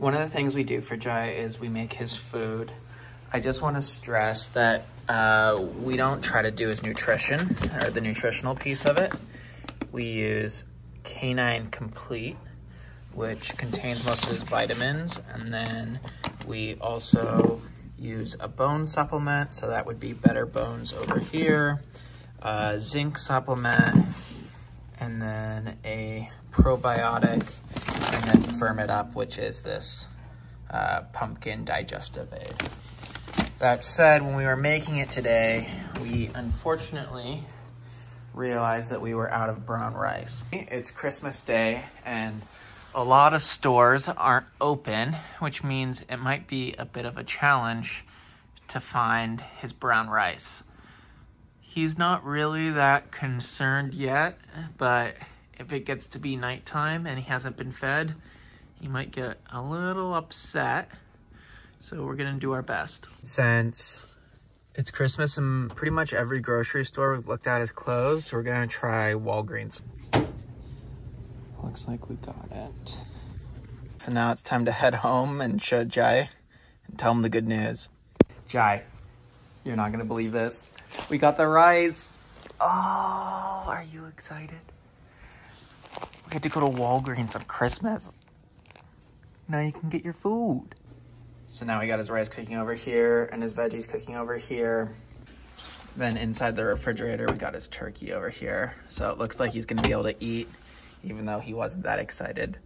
One of the things we do for Jai is we make his food. I just want to stress that uh, we don't try to do his nutrition or the nutritional piece of it. We use Canine Complete, which contains most of his vitamins, and then we also use a bone supplement, so that would be Better Bones over here, zinc supplement, and then a probiotic, then Firm It Up, which is this uh, pumpkin digestive aid. That said, when we were making it today, we unfortunately realized that we were out of brown rice. It's Christmas Day, and a lot of stores aren't open, which means it might be a bit of a challenge to find his brown rice. He's not really that concerned yet, but if it gets to be nighttime and he hasn't been fed, he might get a little upset. So we're gonna do our best. Since it's Christmas and pretty much every grocery store we've looked at is closed, we're gonna try Walgreens. Looks like we got it. So now it's time to head home and show Jai and tell him the good news. Jai, you're not gonna believe this. We got the rice. Oh, are you excited? Had to go to Walgreens on Christmas. Now you can get your food. So now we got his rice cooking over here and his veggies cooking over here. Then inside the refrigerator, we got his turkey over here. So it looks like he's gonna be able to eat even though he wasn't that excited.